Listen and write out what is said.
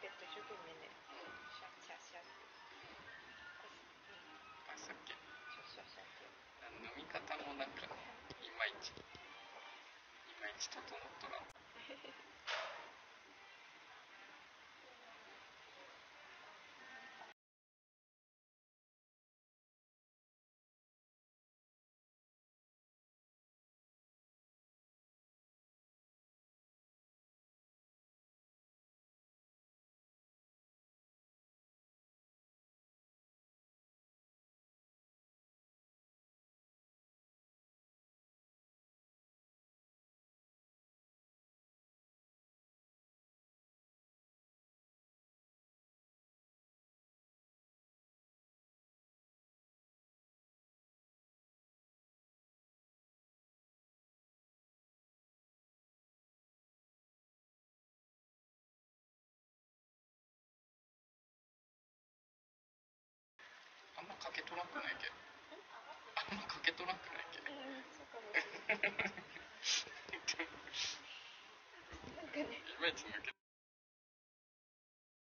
ペット一生懸命ね。シャッシャッシャッってあさっきシャッシャッシャッって飲み方もなん。かいまいちいまいち整っとらんかけとらんくないけ？あんまかけとらんくないけ？うんそうかもなんかねいまいち抜け